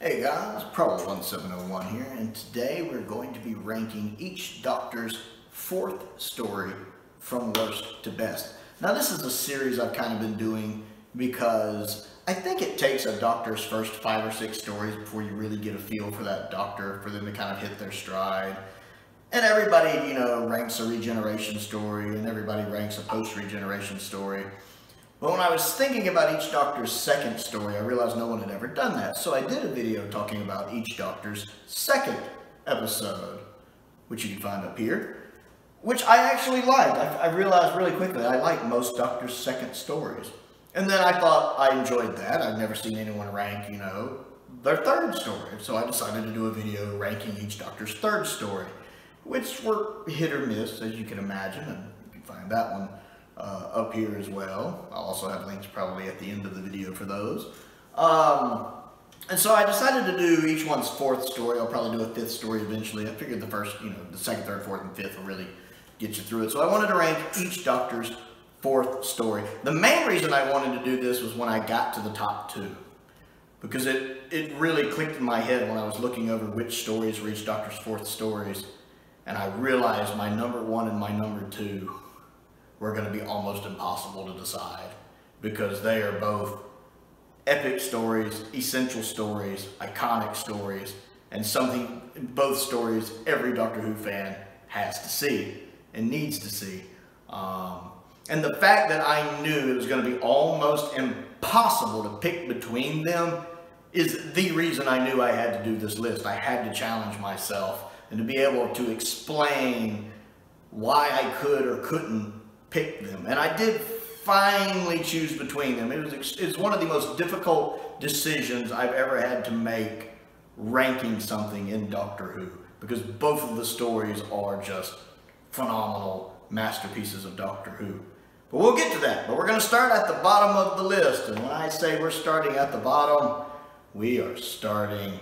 Hey guys, Prowl1701 here, and today we're going to be ranking each Doctor's fourth story from worst to best. Now this is a series I've kind of been doing because I think it takes a Doctor's first five or six stories before you really get a feel for that Doctor, for them to kind of hit their stride. And everybody, you know, ranks a regeneration story, and everybody ranks a post-regeneration story. But when I was thinking about each doctor's second story, I realized no one had ever done that. So I did a video talking about each doctor's second episode, which you can find up here, which I actually liked. I, I realized really quickly I like most doctors' second stories. And then I thought I enjoyed that. I've never seen anyone rank, you know, their third story. So I decided to do a video ranking each doctor's third story, which were hit or miss, as you can imagine, and you can find that one uh, up here as well. I'll also have links probably at the end of the video for those. Um, and so I decided to do each one's fourth story. I'll probably do a fifth story eventually. I figured the first, you know, the second, third, fourth, and fifth will really get you through it. So I wanted to rank each Doctor's fourth story. The main reason I wanted to do this was when I got to the top two. Because it, it really clicked in my head when I was looking over which stories were each Doctor's fourth stories. And I realized my number one and my number two were going to be almost impossible to decide because they are both epic stories, essential stories, iconic stories, and something, both stories every Doctor Who fan has to see and needs to see. Um, and the fact that I knew it was going to be almost impossible to pick between them is the reason I knew I had to do this list. I had to challenge myself and to be able to explain why I could or couldn't pick them. And I did finally choose between them. It was it's one of the most difficult decisions I've ever had to make ranking something in Doctor Who because both of the stories are just phenomenal masterpieces of Doctor Who. But we'll get to that. But we're going to start at the bottom of the list. And when I say we're starting at the bottom, we are starting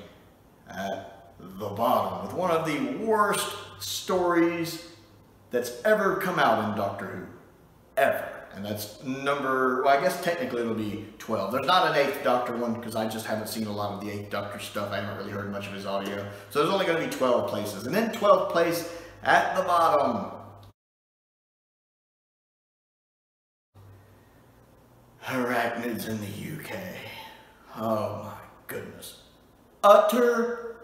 at the bottom with one of the worst stories that's ever come out in Doctor Who ever. And that's number, well, I guess technically it'll be 12. There's not an 8th Doctor one because I just haven't seen a lot of the 8th Doctor stuff. I haven't really heard much of his audio. So there's only going to be 12 places. And then 12th place at the bottom. Arachnids in the UK. Oh my goodness. Utter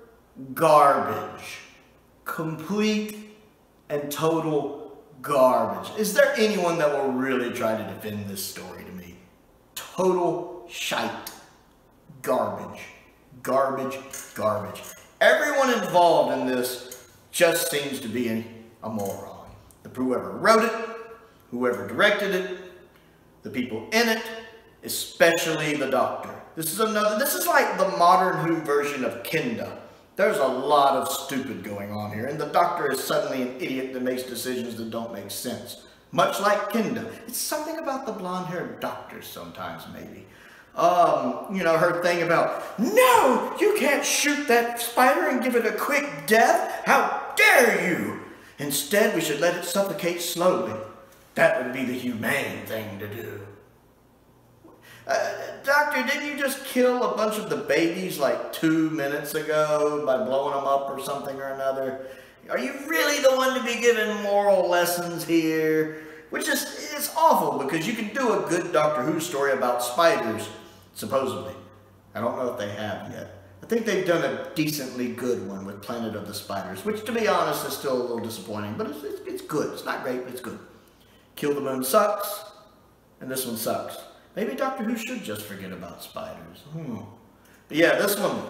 garbage. Complete and total garbage. Is there anyone that will really try to defend this story to me? Total shite. Garbage. Garbage. Garbage. Everyone involved in this just seems to be in a moron. The whoever wrote it, whoever directed it, the people in it, especially the doctor. This is another, this is like the modern Who version of Kinda. There's a lot of stupid going on here, and the doctor is suddenly an idiot that makes decisions that don't make sense. Much like Kinda. It's something about the blonde-haired doctor sometimes, maybe. Um, you know, her thing about, no, you can't shoot that spider and give it a quick death. How dare you? Instead, we should let it suffocate slowly. That would be the humane thing to do. Uh, doctor, didn't you just kill a bunch of the babies like two minutes ago by blowing them up or something or another? Are you really the one to be giving moral lessons here? Which is it's awful because you can do a good Doctor Who story about spiders, supposedly. I don't know if they have yet. I think they've done a decently good one with Planet of the Spiders, which to be honest is still a little disappointing, but it's, it's, it's good. It's not great, but it's good. Kill the Moon sucks, and this one sucks. Maybe Doctor Who should just forget about spiders. Hmm. But yeah, this one,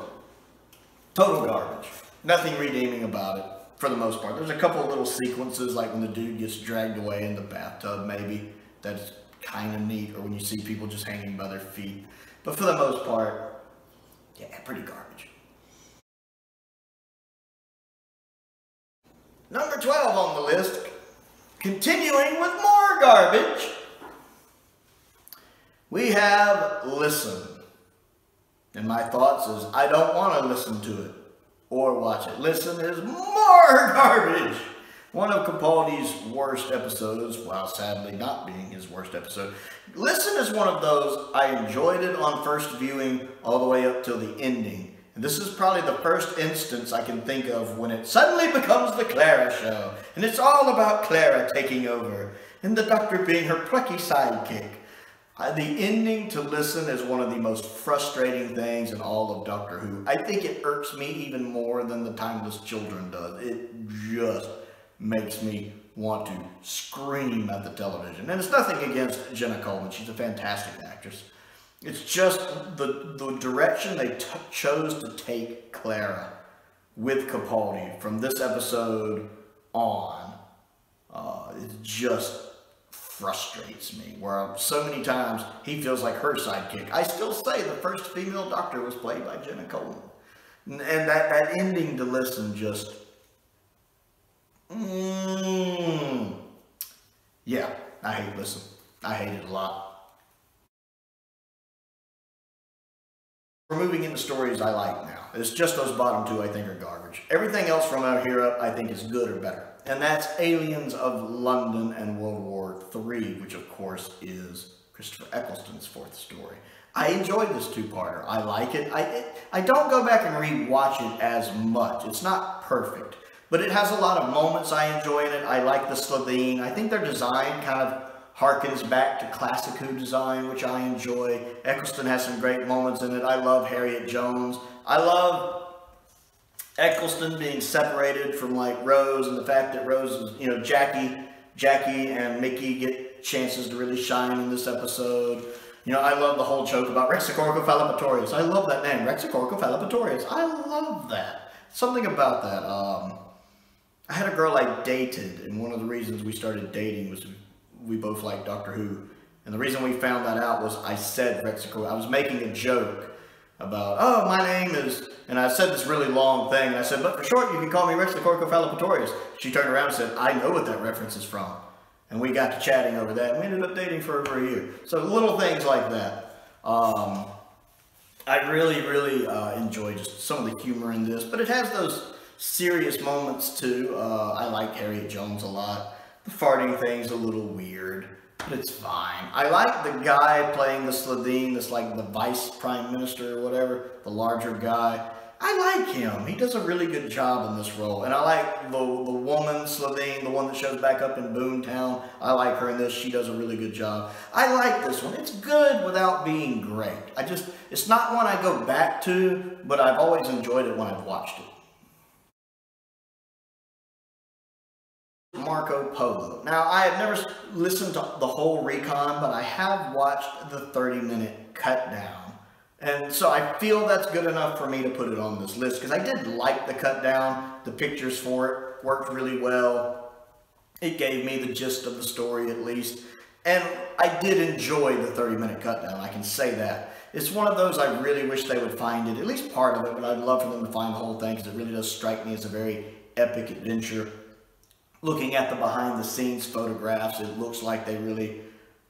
total garbage. Nothing redeeming about it, for the most part. There's a couple little sequences, like when the dude gets dragged away in the bathtub, maybe. That's kind of neat. Or when you see people just hanging by their feet. But for the most part, yeah, pretty garbage. Number 12 on the list, continuing with more garbage we have listen. And my thoughts is I don't want to listen to it or watch it. Listen is more garbage. One of Capaldi's worst episodes, while sadly not being his worst episode. Listen is one of those, I enjoyed it on first viewing all the way up till the ending. And this is probably the first instance I can think of when it suddenly becomes the Clara show. And it's all about Clara taking over and the doctor being her plucky sidekick. Uh, the ending to listen is one of the most frustrating things in all of Doctor Who. I think it irks me even more than the Timeless Children does. It just makes me want to scream at the television. And it's nothing against Jenna Coleman. She's a fantastic actress. It's just the, the direction they chose to take Clara with Capaldi from this episode on. Uh, it just frustrates me. Where so many times he feels like her sidekick. I still say the first female doctor was played by Jenna Coleman. And that, that ending to listen just Mm. Yeah, I hate listen. I hate it a lot. We're moving into stories I like now. It's just those bottom two I think are garbage. Everything else from out here up I think is good or better. And that's Aliens of London and World War III, which of course is Christopher Eccleston's fourth story. I enjoy this two-parter. I like it. I, it, I don't go back and re-watch it as much. It's not perfect. But it has a lot of moments I enjoy in it. I like the Slitheen. I think their design kind of harkens back to classic Who design, which I enjoy. Eccleston has some great moments in it. I love Harriet Jones. I love Eccleston being separated from like Rose and the fact that Rose is, you know, Jackie, Jackie and Mickey get chances to really shine in this episode. You know, I love the whole joke about Raxacoricofallapatorius. I love that name, Raxacoricofallapatorius. I love that. Something about that. Um, I had a girl I dated, and one of the reasons we started dating was we both liked Doctor Who. And the reason we found that out was I said Rexico. I was making a joke about, oh, my name is, and I said this really long thing, and I said, but for short, you can call me Raxacoricofallapatorius. She turned around and said, I know what that reference is from. And we got to chatting over that, and we ended up dating for over a year. So little things like that. Um, I really, really uh, enjoy just some of the humor in this, but it has those serious moments too. Uh, I like Harriet Jones a lot. The farting thing's a little weird, but it's fine. I like the guy playing the Slitheen, that's like the vice prime minister or whatever, the larger guy. I like him. He does a really good job in this role. And I like the, the woman, Slitheen, the one that shows back up in Boomtown. I like her in this. She does a really good job. I like this one. It's good without being great. I just, it's not one I go back to, but I've always enjoyed it when I've watched it. Marco Polo. Now, I have never listened to the whole recon, but I have watched the 30-minute cut down. And so I feel that's good enough for me to put it on this list because I did like the cut down. The pictures for it worked really well. It gave me the gist of the story at least. And I did enjoy the 30-minute cut down, I can say that. It's one of those I really wish they would find it, at least part of it, but I'd love for them to find the whole thing because it really does strike me as a very epic adventure looking at the behind the scenes photographs, it looks like they really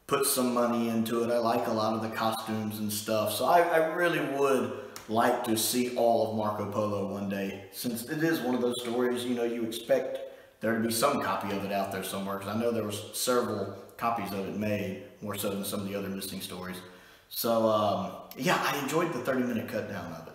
put some money into it. I like a lot of the costumes and stuff. So I, I really would like to see all of Marco Polo one day. Since it is one of those stories, you know, you expect there to be some copy of it out there somewhere. Because I know there was several copies of it made, more so than some of the other missing stories. So, um, yeah, I enjoyed the 30-minute cut down of it.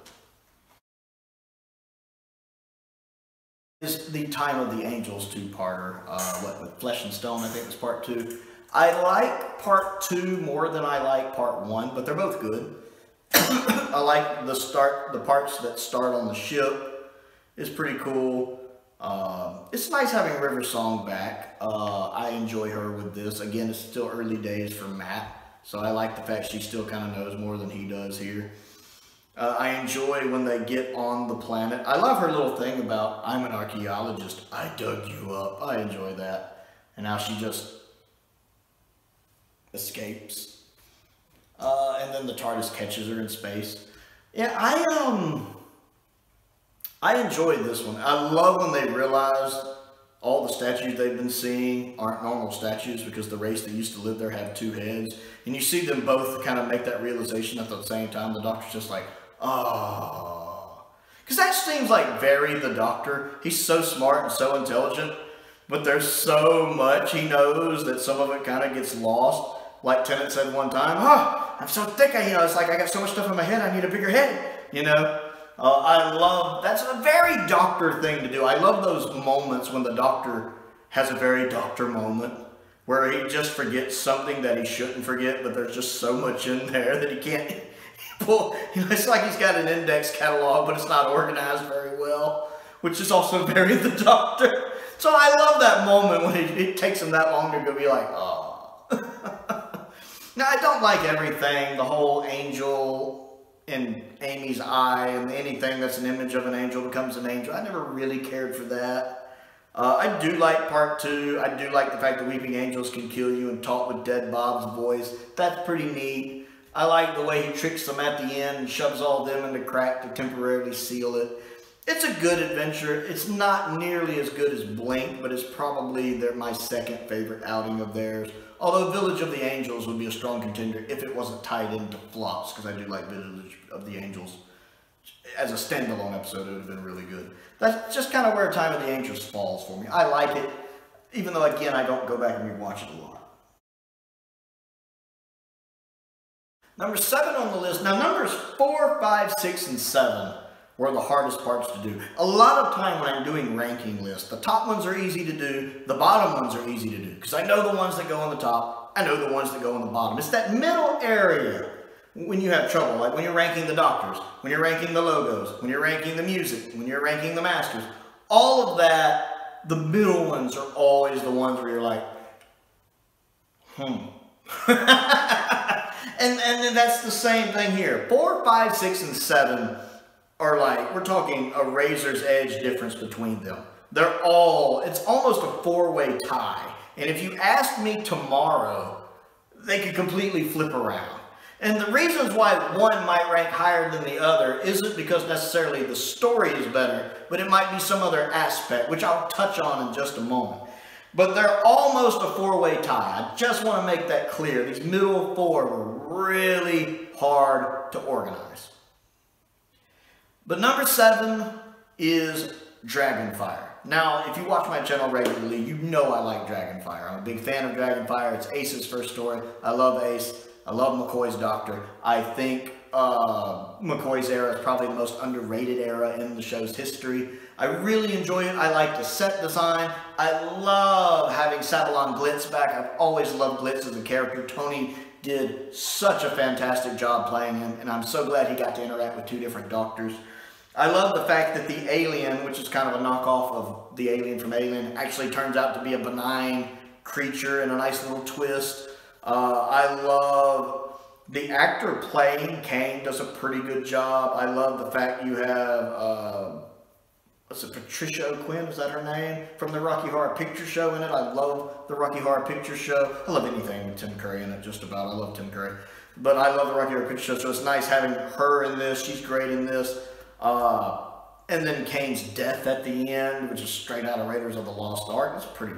Is the Time of the Angels two-parter, uh, what, with Flesh and Stone, I think was part two. I like part two more than I like part one, but they're both good. I like the start, the parts that start on the ship it's pretty cool. Uh, it's nice having River Song back. Uh, I enjoy her with this. Again, it's still early days for Matt, so I like the fact she still kind of knows more than he does here. Uh, I enjoy when they get on the planet. I love her little thing about, I'm an archaeologist. I dug you up. I enjoy that. And now she just escapes. Uh, and then the TARDIS catches her in space. Yeah, I, um, I enjoyed this one. I love when they realized all the statues they've been seeing aren't normal statues because the race that used to live there had two heads. And you see them both kind of make that realization at the same time. The doctor's just like, Oh. Because that seems like very the doctor. He's so smart and so intelligent, but there's so much he knows that some of it kind of gets lost. Like Tennant said one time, oh, I'm so thick, I, you know, it's like I got so much stuff in my head, I need a bigger head, you know? Uh, I love, that's a very doctor thing to do. I love those moments when the doctor has a very doctor moment where he just forgets something that he shouldn't forget, but there's just so much in there that he can't pull. Know, it's like he's got an index catalog, but it's not organized very well, which is also very the doctor. So I love that moment when it, it takes him that long to go be like, oh. now, I don't like everything, the whole angel in Amy's eye and anything that's an image of an angel becomes an angel. I never really cared for that. Uh, I do like part two. I do like the fact that weeping angels can kill you and talk with dead Bob's voice. That's pretty neat. I like the way he tricks them at the end and shoves all them in the crack to temporarily seal it. It's a good adventure. It's not nearly as good as Blink, but it's probably their, my second favorite outing of theirs. Although Village of the Angels would be a strong contender if it wasn't tied into flops, because I do like Village of the Angels. As a standalone episode, it would have been really good. That's just kind of where Time of the Angels falls for me. I like it, even though, again, I don't go back and rewatch it a lot. Number seven on the list. Now, numbers four, five, six, and seven were the hardest parts to do. A lot of time when I'm doing ranking lists, the top ones are easy to do, the bottom ones are easy to do, because I know the ones that go on the top, I know the ones that go on the bottom. It's that middle area when you have trouble, like when you're ranking the doctors, when you're ranking the logos, when you're ranking the music, when you're ranking the masters, all of that, the middle ones are always the ones where you're like, hmm. and, and that's the same thing here. Four, five, six, and seven are like, we're talking a razor's edge difference between them. They're all, it's almost a four-way tie. And if you ask me tomorrow, they could completely flip around. And the reasons why one might rank higher than the other isn't because necessarily the story is better, but it might be some other aspect, which I'll touch on in just a moment. But they're almost a four-way tie. I just want to make that clear. These middle four were really hard to organize. But number seven is Dragonfire. Now, if you watch my channel regularly, you know I like Dragonfire. I'm a big fan of Dragonfire. It's Ace's first story. I love Ace. I love McCoy's Doctor. I think uh, McCoy's era is probably the most underrated era in the show's history. I really enjoy it. I like the set design. I love having Sabalom Glitz back. I've always loved Glitz as a character. Tony did such a fantastic job playing him, and I'm so glad he got to interact with two different doctors. I love the fact that the alien, which is kind of a knockoff of the alien from Alien, actually turns out to be a benign creature and a nice little twist. Uh, I love the actor playing Kane does a pretty good job. I love the fact you have, uh, what's it, Patricia O'Quinn, is that her name? From the Rocky Horror Picture Show in it. I love the Rocky Horror Picture Show. I love anything with Tim Curry in it, just about. I love Tim Curry. But I love the Rocky Horror Picture Show, so it's nice having her in this. She's great in this. Uh, and then Kane's death at the end, which is straight out of Raiders of the Lost Ark. It's pretty,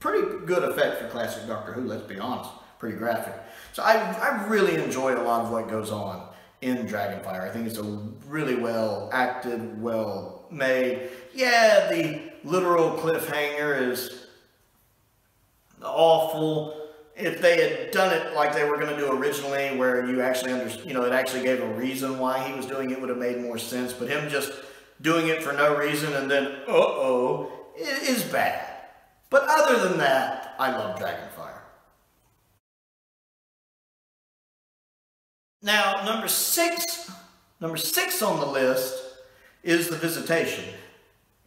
pretty good effect for classic Doctor Who, let's be honest. Pretty graphic. So I, I really enjoy a lot of what goes on in Dragonfire. I think it's a really well acted, well made. Yeah, the literal cliffhanger is awful if they had done it like they were going to do originally, where you actually under, you know, it actually gave a reason why he was doing it, would have made more sense. But him just doing it for no reason and then, uh-oh, it is bad. But other than that, I love Dragonfire. Now, number six, number six on the list is The Visitation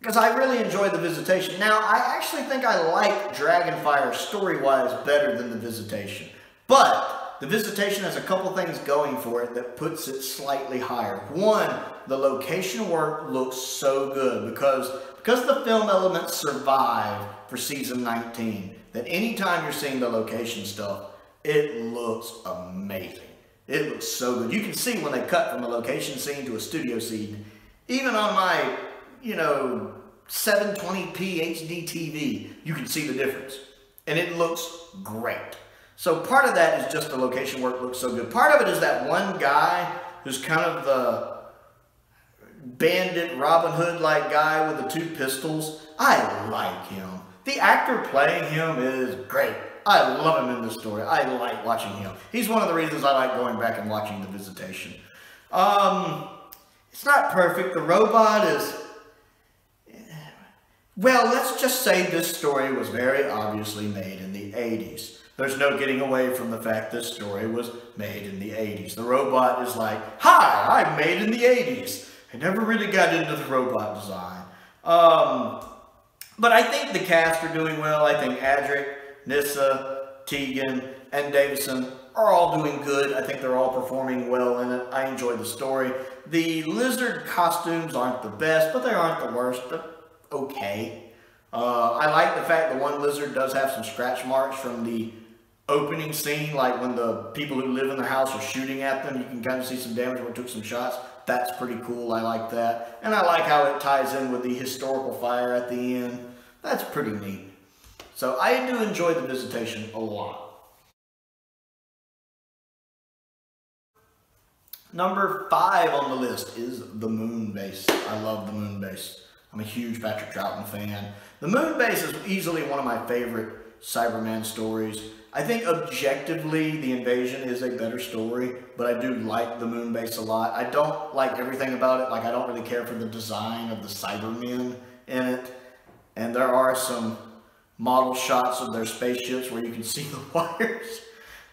because I really enjoyed The Visitation. Now, I actually think I like Dragonfire story-wise better than The Visitation. But The Visitation has a couple things going for it that puts it slightly higher. One, the location work looks so good because, because the film elements survive for season 19, that anytime you're seeing the location stuff, it looks amazing. It looks so good. You can see when they cut from a location scene to a studio scene. Even on my you know, 720p HD TV, you can see the difference. And it looks great. So part of that is just the location work looks so good. Part of it is that one guy who's kind of the bandit Robin Hood like guy with the two pistols. I like him. The actor playing him is great. I love him in this story. I like watching him. He's one of the reasons I like going back and watching The Visitation. Um, it's not perfect. The robot is, well, let's just say this story was very obviously made in the 80s. There's no getting away from the fact this story was made in the 80s. The robot is like, hi, I'm made in the 80s. I never really got into the robot design. Um, but I think the cast are doing well. I think Adric, Nyssa, Tegan, and Davison are all doing good. I think they're all performing well in it. I enjoy the story. The lizard costumes aren't the best, but they aren't the worst. They're okay. Uh, I like the fact the one lizard does have some scratch marks from the opening scene, like when the people who live in the house are shooting at them, you can kind of see some damage where it took some shots. That's pretty cool. I like that. And I like how it ties in with the historical fire at the end. That's pretty neat. So I do enjoy the visitation a lot. Number five on the list is the moon base. I love the moon base. I'm a huge Patrick Troughton fan. The moon base is easily one of my favorite Cyberman stories. I think objectively, The Invasion is a better story, but I do like the moon base a lot. I don't like everything about it. Like, I don't really care for the design of the Cybermen in it. And there are some model shots of their spaceships where you can see the wires.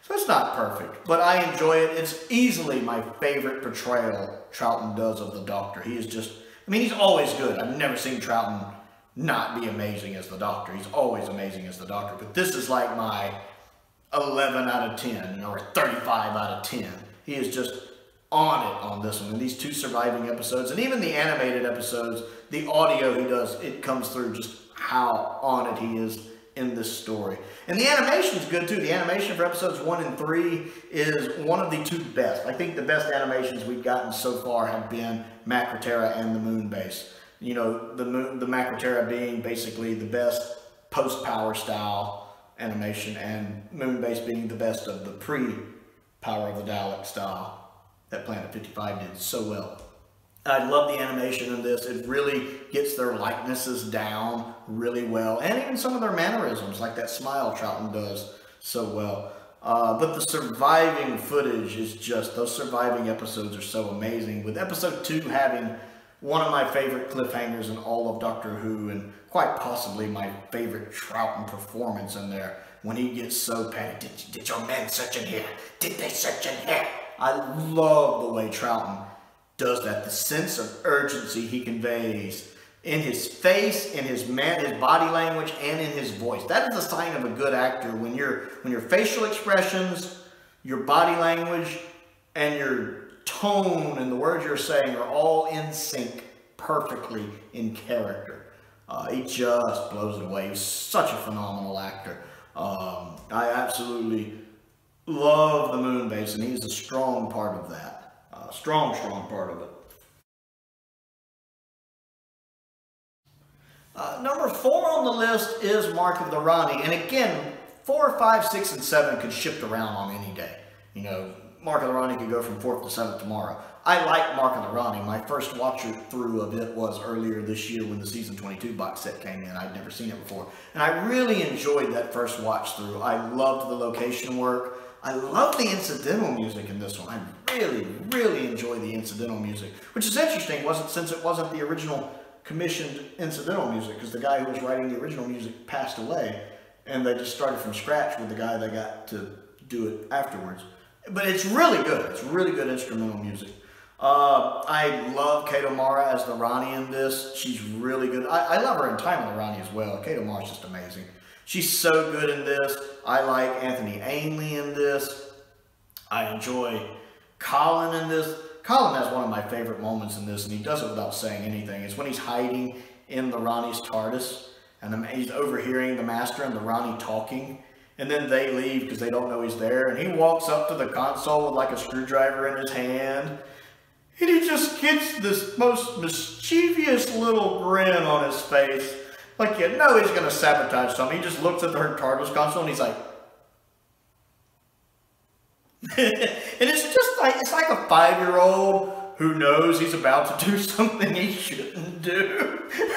So it's not perfect, but I enjoy it. It's easily my favorite portrayal Troughton does of the Doctor. He is just, I mean, he's always good. I've never seen Troughton not be amazing as the Doctor. He's always amazing as the Doctor. But this is like my 11 out of 10 or 35 out of 10. He is just on it on this one. And these two surviving episodes, and even the animated episodes, the audio he does, it comes through just how on it he is in this story. And the animation is good too. The animation for episodes one and three is one of the two best. I think the best animations we've gotten so far have been Macra Terror and the Moon Base. You know, the moon, the Macra Terror being basically the best post-power style animation and Moonbase being the best of the pre-Power of the Dalek style that Planet 55 did so well. I love the animation in this. It really gets their likenesses down really well. And even some of their mannerisms, like that smile Troughton does so well. Uh, but the surviving footage is just, those surviving episodes are so amazing. With episode 2 having one of my favorite cliffhangers in all of Doctor Who, and quite possibly my favorite Troughton performance in there, when he gets so panicked. Did, did your men search in here? Did they search in here? I love the way Troughton does that. The sense of urgency he conveys in his face, in his man, his body language, and in his voice. That is a sign of a good actor when your when your facial expressions, your body language, and your tone and the words you're saying are all in sync perfectly in character. Uh, he just blows it away. He's such a phenomenal actor. Um, I absolutely love the moon base, and he's a strong part of that. Strong, strong part of it. Uh, number four on the list is Mark of the Rani. And again, four, five, six, and seven could shift around on any day. You know, Mark of the Rani could go from 4th to 7th tomorrow. I like Mark of the Rani. My first watch through of it was earlier this year when the season 22 box set came in. I'd never seen it before. And I really enjoyed that first watch through. I loved the location work. I love the incidental music in this one. I really, really enjoy the incidental music, which is interesting wasn't since it wasn't the original commissioned incidental music because the guy who was writing the original music passed away and they just started from scratch with the guy they got to do it afterwards. But it's really good. It's really good instrumental music. Uh, I love Kate O'Mara as the Rani in this. She's really good. I, I love her in Time the Rani as well. Kate O'Mara's just amazing. She's so good in this. I like Anthony Ainley in this. I enjoy Colin in this. Colin has one of my favorite moments in this, and he does it without saying anything. It's when he's hiding in the Rani's TARDIS, and he's overhearing the Master and the Rani talking, and then they leave because they don't know he's there. And he walks up to the console with like a screwdriver in his hand. And he just gets this most mischievous little grin on his face. Like you know he's going to sabotage something. He just looks at the TARDIS console and he's like... and it's just like, it's like a five-year-old who knows he's about to do something he shouldn't do. and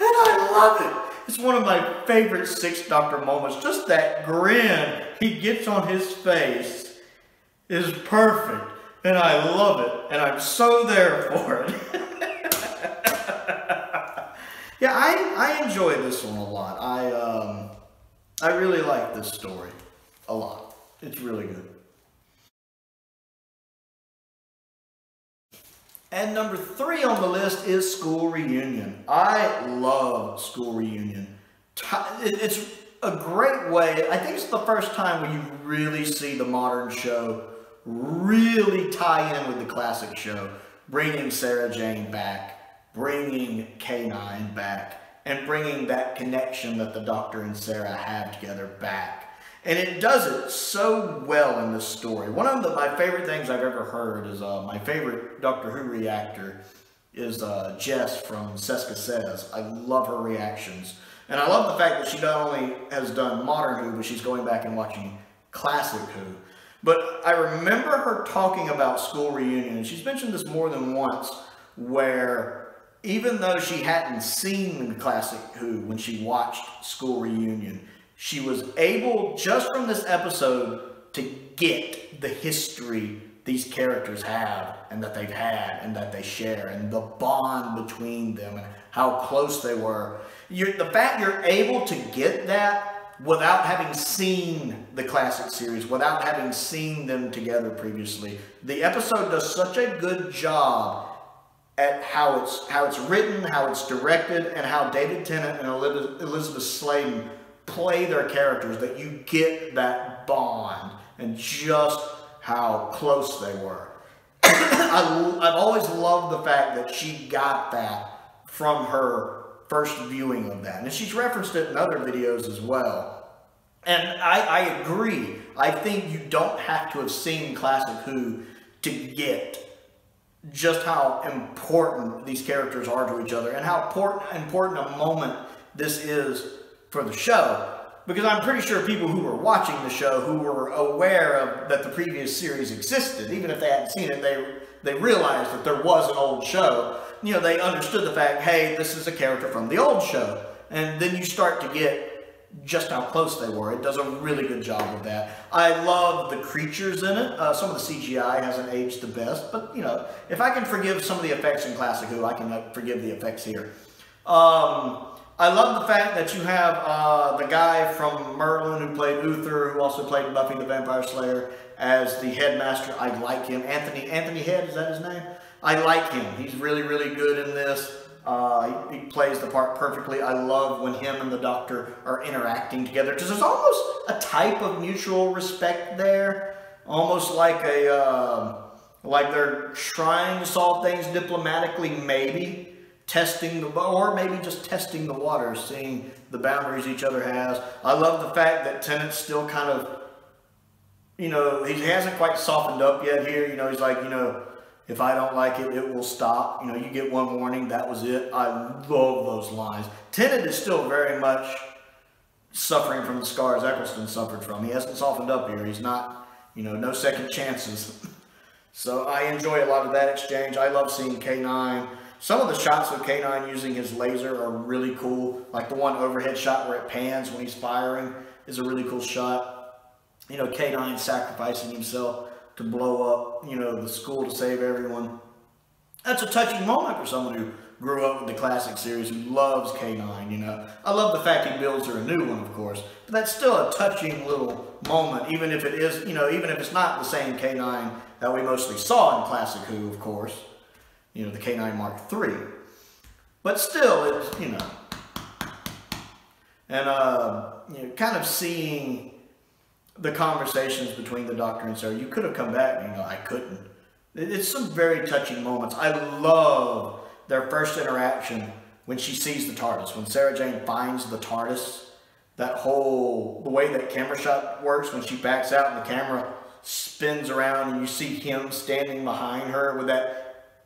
I love it. It's one of my favorite Sixth Doctor moments. Just that grin he gets on his face is perfect. and I love it, and I'm so there for it. yeah, I, I enjoy this one a lot. I um, I really like this story a lot. It's really good. And number three on the list is School Reunion. I love School Reunion. It's a great way. I think it's the first time when you really see the modern show really tie in with the classic show, bringing Sarah Jane back, bringing K9 back, and bringing that connection that the Doctor and Sarah have together back. And it does it so well in this story. One of the, my favorite things I've ever heard is uh, my favorite Doctor Who reactor is uh, Jess from Seska Says. I love her reactions. And I love the fact that she not only has done modern Who, but she's going back and watching classic Who. But I remember her talking about school reunion, and she's mentioned this more than once, where even though she hadn't seen classic Who when she watched school reunion, she was able, just from this episode, to get the history these characters have and that they've had and that they share and the bond between them and how close they were. You're, the fact you're able to get that without having seen the classic series, without having seen them together previously, the episode does such a good job at how it's how it's written, how it's directed, and how David Tennant and Elizabeth Sladen play their characters that you get that bond and just how close they were. I, I've always loved the fact that she got that from her first viewing of that. And she's referenced it in other videos as well. And I, I agree. I think you don't have to have seen Classic Who to get just how important these characters are to each other and how important, important a moment this is for the show because I'm pretty sure people who were watching the show who were aware of that the previous series existed, even if they hadn't seen it, they they realized that there was an old show. You know, they understood the fact, hey, this is a character from the old show. And then you start to get just how close they were. It does a really good job of that. I love the creatures in it. Uh, some of the CGI hasn't aged the best, but you know, if I can forgive some of the effects in Classic Who, I can uh, forgive the effects here. Um, I love the fact that you have uh, the guy from Merlin who played Uther, who also played Buffy the Vampire Slayer, as the headmaster. I like him. Anthony Anthony Head, is that his name? I like him. He's really, really good in this. Uh, he, he, plays the part perfectly. I love when him and the doctor are interacting together because there's almost a type of mutual respect there, almost like a uh, like they're trying to solve things diplomatically, maybe testing the, or maybe just testing the waters, seeing the boundaries each other has. I love the fact that Tennant's still kind of, you know, he hasn't quite softened up yet here. You know, he's like, you know, if I don't like it, it will stop. You know, you get one warning, that was it. I love those lines. Tennant is still very much suffering from the scars Eccleston suffered from. He hasn't softened up here. He's not, you know, no second chances. so I enjoy a lot of that exchange. I love seeing K9 some of the shots of K9 using his laser are really cool. Like the one overhead shot where it pans when he's firing is a really cool shot. You know, K9 sacrificing himself to blow up, you know, the school to save everyone. That's a touching moment for someone who grew up with the classic series who loves K9, you know. I love the fact he builds her a new one, of course. But that's still a touching little moment, even if it is, you know, even if it's not the same K9 that we mostly saw in Classic Who, of course you know, the K9 Mark III. But still, it's, you know, and, uh, you know, kind of seeing the conversations between the doctor and Sarah. You could have come back, you know, I couldn't. It's some very touching moments. I love their first interaction when she sees the TARDIS. When Sarah Jane finds the TARDIS, that whole, the way that camera shot works when she backs out and the camera spins around and you see him standing behind her with that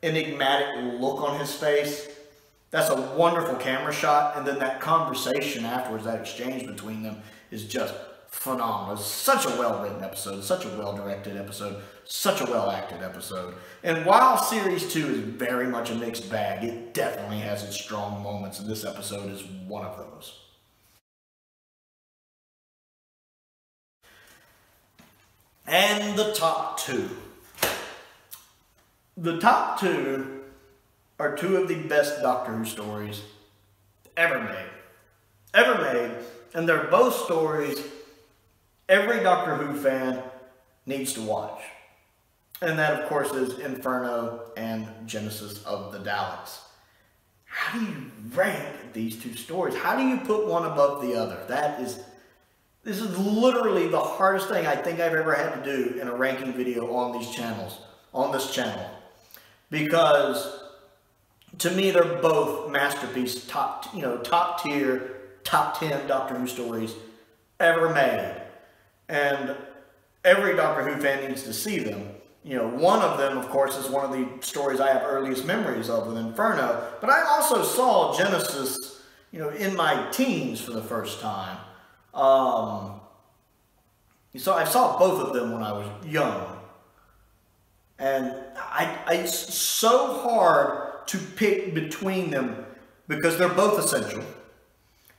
enigmatic look on his face. That's a wonderful camera shot. And then that conversation afterwards, that exchange between them is just phenomenal. It's such a well-written episode, such a well-directed episode, such a well-acted episode. And while Series 2 is very much a mixed bag, it definitely has its strong moments, and this episode is one of those. And the top two. The top two are two of the best Doctor Who stories ever made. Ever made. And they're both stories every Doctor Who fan needs to watch. And that, of course, is Inferno and Genesis of the Daleks. How do you rank these two stories? How do you put one above the other? That is, this is literally the hardest thing I think I've ever had to do in a ranking video on these channels, on this channel. Because to me, they're both masterpiece, top, you know, top tier, top 10 Doctor Who stories ever made. And every Doctor Who fan needs to see them. You know, one of them, of course, is one of the stories I have earliest memories of with Inferno. But I also saw Genesis, you know, in my teens for the first time. Um, so I saw both of them when I was young. And I, I, it's so hard to pick between them because they're both essential.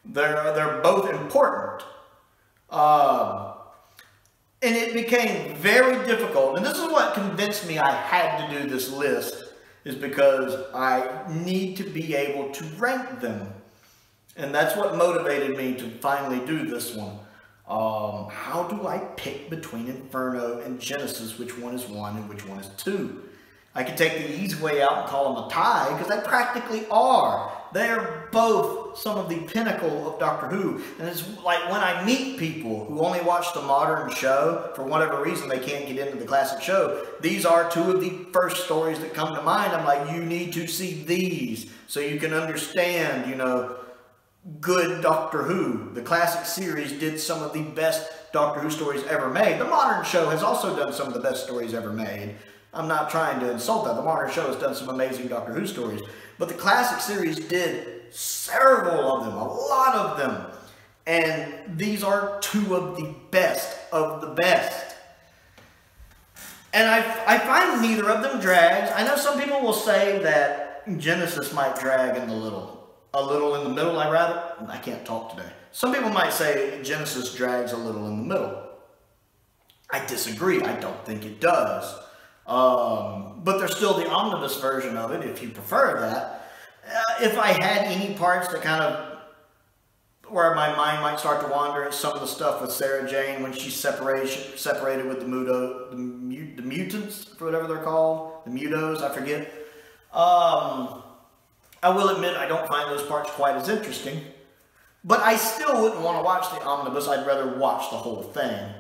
They're, they're both important. Um, and it became very difficult. And this is what convinced me I had to do this list is because I need to be able to rank them. And that's what motivated me to finally do this one. Um, how do I pick between Inferno and Genesis, which one is one and which one is two? I could take the easy way out and call them a tie, because they practically are. They're both some of the pinnacle of Doctor Who. And it's like when I meet people who only watch the modern show, for whatever reason they can't get into the classic show, these are two of the first stories that come to mind. I'm like, you need to see these so you can understand, you know, good Doctor Who. The classic series did some of the best Doctor Who stories ever made. The modern show has also done some of the best stories ever made. I'm not trying to insult that. The modern show has done some amazing Doctor Who stories. But the classic series did several of them, a lot of them. And these are two of the best of the best. And I, I find neither of them drags. I know some people will say that Genesis might drag in the little, a little in the middle, I rather. I can't talk today. Some people might say Genesis drags a little in the middle. I disagree. I don't think it does. Um, but there's still the omnibus version of it if you prefer that. Uh, if I had any parts that kind of where my mind might start to wander at some of the stuff with Sarah Jane when she's separation, separated with the, muto, the, the mutants, or whatever they're called, the mutos, I forget. Um, I will admit I don't find those parts quite as interesting, but I still wouldn't want to watch the omnibus. I'd rather watch the whole thing.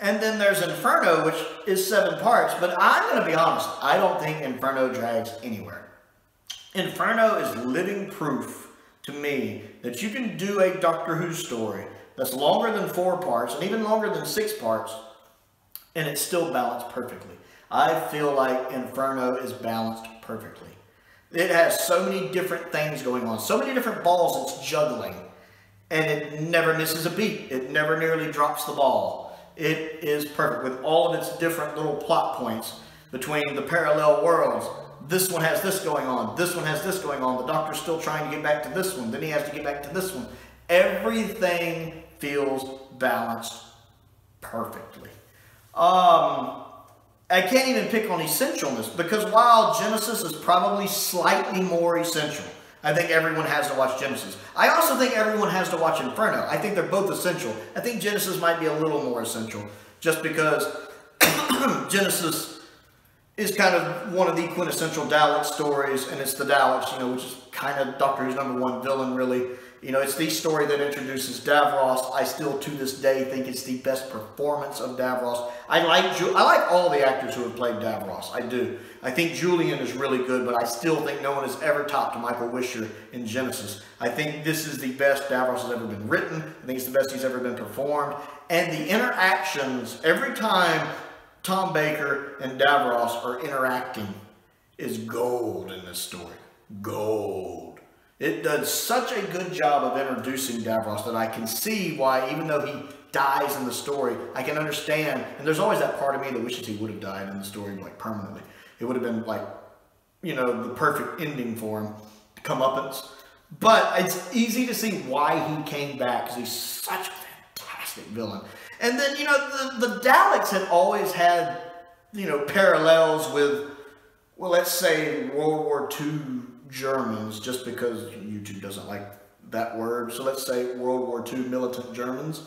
And then there's Inferno, which is seven parts. But I'm going to be honest, I don't think Inferno drags anywhere. Inferno is living proof to me that you can do a Doctor Who story that's longer than four parts and even longer than six parts, and it's still balanced perfectly. I feel like Inferno is balanced perfectly. It has so many different things going on, so many different balls it's juggling, and it never misses a beat. It never nearly drops the ball. It is perfect with all of its different little plot points between the parallel worlds. This one has this going on. This one has this going on. The doctor's still trying to get back to this one. Then he has to get back to this one. Everything feels balanced perfectly. Um, I can't even pick on essentialness because while Genesis is probably slightly more essential, I think everyone has to watch Genesis. I also think everyone has to watch Inferno. I think they're both essential. I think Genesis might be a little more essential just because Genesis is kind of one of the quintessential Dalek stories, and it's the Daleks, you know, which is kind of Doctor Who's number one villain, really. You know, it's the story that introduces Davros. I still, to this day, think it's the best performance of Davros. I like I like all the actors who have played Davros. I do. I think Julian is really good, but I still think no one has ever topped Michael Wisher in Genesis. I think this is the best Davros has ever been written. I think it's the best he's ever been performed. And the interactions, every time Tom Baker and Davros are interacting, is gold in this story. Gold. It does such a good job of introducing Davros that I can see why, even though he dies in the story, I can understand. And there's always that part of me that wishes he would have died in the story, like permanently. It would have been like, you know, the perfect ending for him to come up. And, But it's easy to see why he came back because he's such a fantastic villain. And then, you know, the, the Daleks had always had, you know, parallels with well, let's say World War II Germans, just because YouTube doesn't like that word. So let's say World War II militant Germans.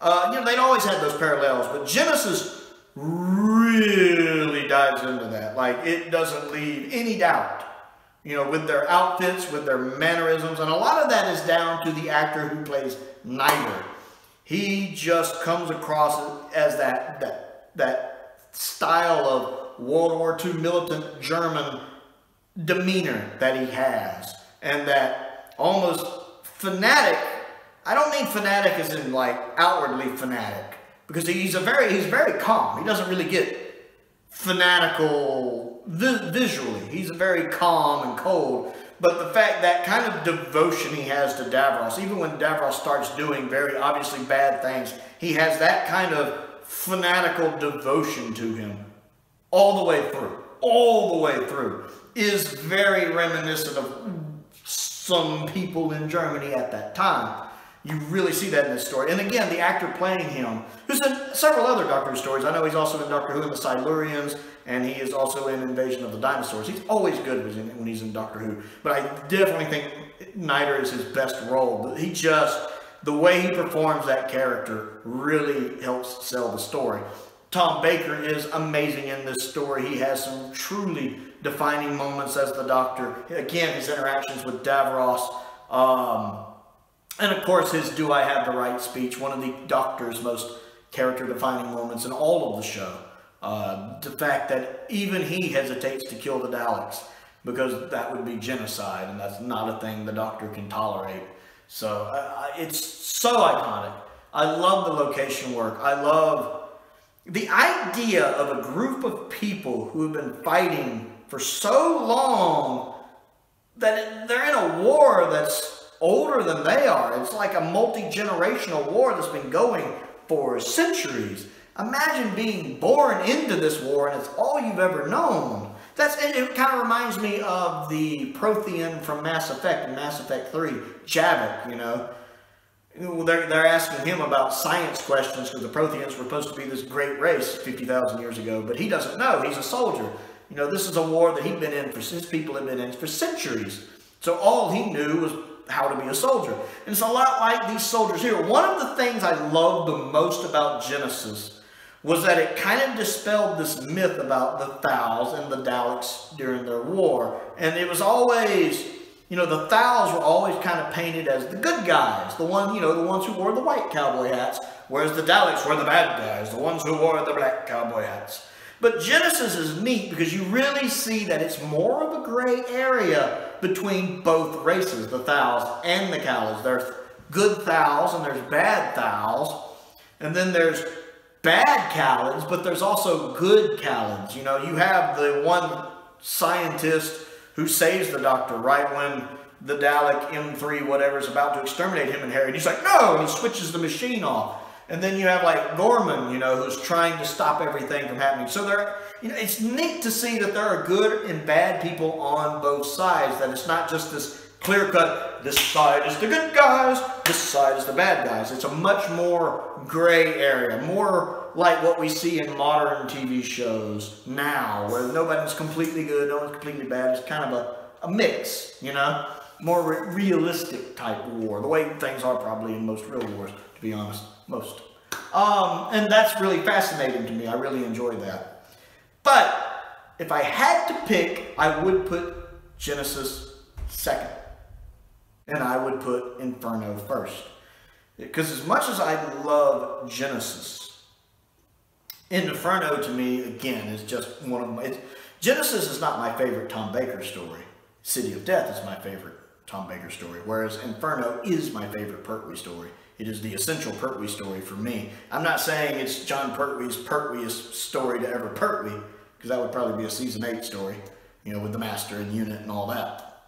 Uh, you know, they'd always had those parallels, but Genesis really dives into that. Like, it doesn't leave any doubt, you know, with their outfits, with their mannerisms, and a lot of that is down to the actor who plays Nyder. He just comes across as that, that, that style of World War II militant German demeanor that he has, and that almost fanatic. I don't mean fanatic as in like outwardly fanatic, because he's a very he's very calm. He doesn't really get fanatical vi visually. He's a very calm and cold. But the fact that kind of devotion he has to Davros, even when Davros starts doing very obviously bad things, he has that kind of fanatical devotion to him all the way through, all the way through, is very reminiscent of some people in Germany at that time. You really see that in this story. And again, the actor playing him, who's in several other Doctor Who stories. I know he's also in Doctor Who and the Silurians, and he is also in Invasion of the Dinosaurs. He's always good when he's in Doctor Who. But I definitely think Nyder is his best role. He just, the way he performs that character really helps sell the story. Tom Baker is amazing in this story. He has some truly defining moments as the Doctor. Again, his interactions with Davros. Um, and of course, his Do I Have the Right speech, one of the Doctor's most character-defining moments in all of the show. Uh, the fact that even he hesitates to kill the Daleks because that would be genocide, and that's not a thing the Doctor can tolerate. So uh, it's so iconic. I love the location work. I love the idea of a group of people who have been fighting for so long that they're in a war that's older than they are. It's like a multi-generational war that's been going for centuries. Imagine being born into this war and it's all you've ever known. That's it, it kind of reminds me of the Prothean from Mass Effect in Mass Effect 3, Javik, you know. They're, they're asking him about science questions because the Protheans were supposed to be this great race 50,000 years ago, but he doesn't know. He's a soldier. You know, this is a war that he'd been in for, his people had been in for centuries. So all he knew was how to be a soldier. And it's a lot like these soldiers here. One of the things I love the most about Genesis was that it kind of dispelled this myth about the Thals and the Daleks during their war. And it was always, you know, the Thals were always kind of painted as the good guys, the one, you know, the ones who wore the white cowboy hats, whereas the Daleks were the bad guys, the ones who wore the black cowboy hats. But Genesis is neat because you really see that it's more of a gray area between both races, the Thals and the Kaleds. There's good Thals and there's bad Thals. And then there's bad Kaleds, but there's also good Kaleds. You know, you have the one scientist who saves the Doctor right when the Dalek M3 whatever is about to exterminate him and Harry. And he's like, no, and he switches the machine off. And then you have like Gharman, you know, who's trying to stop everything from happening. So there, you know, it's neat to see that there are good and bad people on both sides. That it's not just this clear cut. This side is the good guys. This side is the bad guys. It's a much more gray area, more like what we see in modern TV shows now, where nobody's completely good, no one's completely bad. It's kind of a, a mix, you know, more re realistic type war. The way things are probably in most real wars, be honest most. Um, and that's really fascinating to me. I really enjoy that. But if I had to pick, I would put Genesis second. And I would put Inferno first. Because as much as I love Genesis, Inferno to me, again, is just one of my... Genesis is not my favorite Tom Baker story. City of Death is my favorite Tom Baker story, whereas Inferno is my favorite Pertwee story. It is the essential Pertwee story for me. I'm not saying it's Jon Pertwee's Pertweeest story to ever Pertwee, because that would probably be a season 8 story, you know, with the Master and Unit and all that.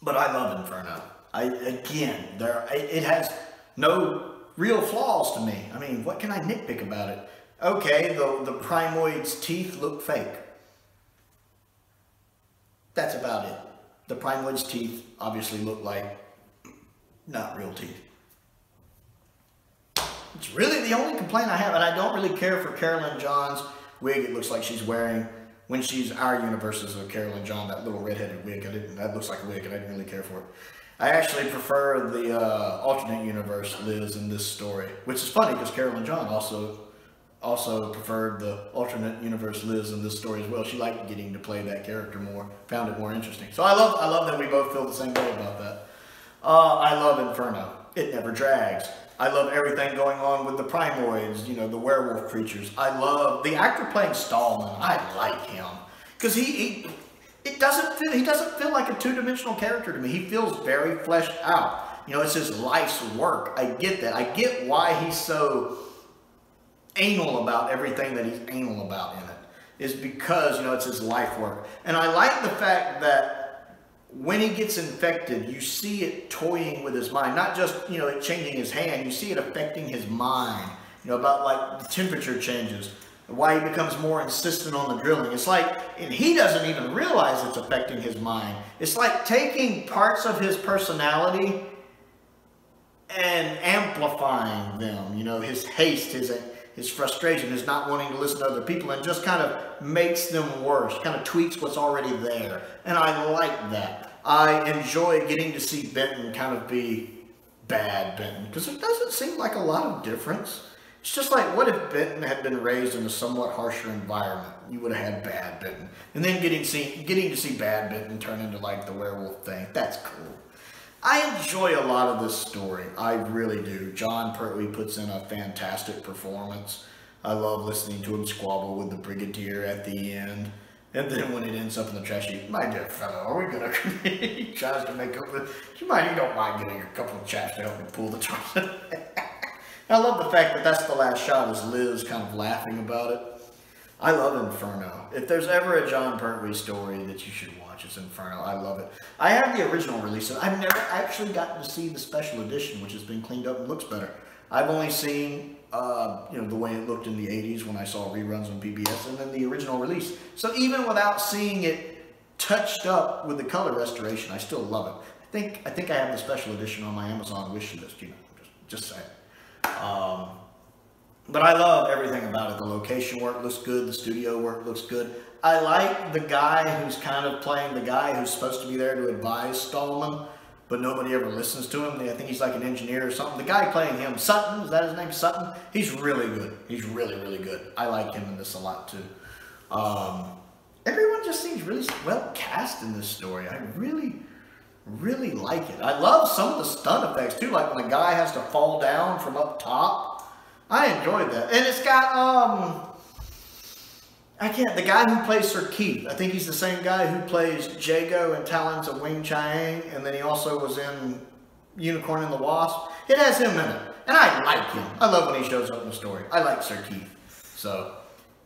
But I love Inferno. I, again, there it has no real flaws to me. I mean, what can I nitpick about it? Okay, the, the Primord's teeth look fake. That's about it. The Primord's teeth obviously look like not real teeth. It's really the only complaint I have, and I don't really care for Caroline John's wig it looks like she's wearing. when she's our universes of Carol and John, that little redheaded wig, I didn't, that looks like a wig and I didn't really care for it. I actually prefer the uh, alternate universe Liz in this story, which is funny because Caroline John also also preferred the alternate universe Liz in this story as well. She liked getting to play that character more, found it more interesting. So I love I love that we both feel the same way about that. Uh, I love Inferno. It never drags. I love everything going on with the Primords, you know, the werewolf creatures. I love the actor playing Stahlman. I like him because he, he it doesn't feel, he doesn't feel like a two-dimensional character to me. He feels very fleshed out. You know, it's his life's work. I get that. I get why he's so anal about everything that he's anal about in it. Is because, you know, it's his life work. And I like the fact that when he gets infected, you see it toying with his mind. Not just, you know, it changing his hand. You see it affecting his mind. You know, about like the temperature changes why he becomes more insistent on the drilling. It's like, and he doesn't even realize it's affecting his mind. It's like taking parts of his personality and amplifying them. You know, his haste, his his frustration, his not wanting to listen to other people, and just kind of makes them worse, kind of tweaks what's already there. And I like that. I enjoy getting to see Benton kind of be bad Benton, because it doesn't seem like a lot of difference. It's just like, what if Benton had been raised in a somewhat harsher environment? You would have had bad Benton. And then getting, see, getting to see bad Benton turn into like the werewolf thing, that's cool. I enjoy a lot of this story. I really do. Jon Pertwee puts in a fantastic performance. I love listening to him squabble with the Brigadier at the end. And then when it ends up in the trash heap, my dear fellow, are we gonna? he tries to make up with. You might, you don't mind getting a couple of chaps to help me pull the truck. I love the fact that that's the last shot is Liz kind of laughing about it. I love Inferno. If there's ever a Jon Pertwee story that you should watch, it's Inferno. I love it. I have the original release. And I've never actually gotten to see the special edition, which has been cleaned up and looks better. I've only seen, uh, you know, the way it looked in the 80s when I saw reruns on PBS, and then the original release. So even without seeing it touched up with the color restoration, I still love it. I think I think I have the special edition on my Amazon wish list. You know, just just saying. Um, but I love everything about it. The location work looks good. The studio work looks good. I like the guy who's kind of playing the guy who's supposed to be there to advise Stahlman, but nobody ever listens to him. I think he's like an engineer or something. The guy playing him, Sutton, is that his name? Sutton? He's really good. He's really, really good. I like him in this a lot too. Um, everyone just seems really well cast in this story. I really, really like it. I love some of the stunt effects too, like when a guy has to fall down from up top. I enjoyed that. And it's got, um, I can't, the guy who plays Sir Keith, I think he's the same guy who plays Jago and Talons of Weng-Chiang, and then he also was in Unicorn and the Wasp. It has him in it. And I like him. I love when he shows up in the story. I like Sir Keith. So,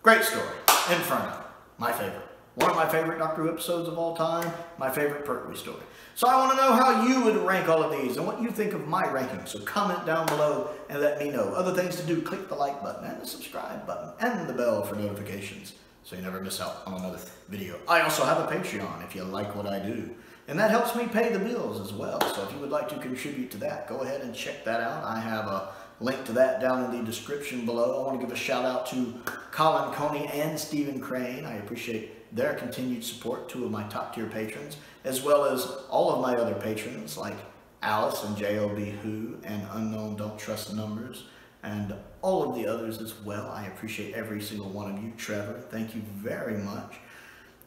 great story. Inferno. My favorite. One of my favorite Doctor Who episodes of all time. My favorite Pertwee story. So I want to know how you would rank all of these and what you think of my ranking. So comment down below and let me know. Other things to do, click the like button and the subscribe button and the bell for notifications so you never miss out on another video. I also have a Patreon if you like what I do. And that helps me pay the bills as well. So if you would like to contribute to that, go ahead and check that out. I have a link to that down in the description below. I want to give a shout out to Colin Coney and Stephen Crane. I appreciate their continued support, two of my top tier patrons, as well as all of my other patrons like Alice and J.O.B. Who and Unknown Don't Trust the Numbers and all of the others as well. I appreciate every single one of you. Trevor, thank you very much.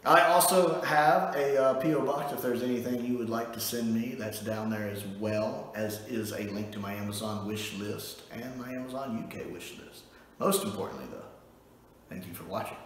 I also have a uh, P.O. box if there's anything you would like to send me. That's down there as well, as is a link to my Amazon wish list and my Amazon UK wish list. Most importantly, though, thank you for watching.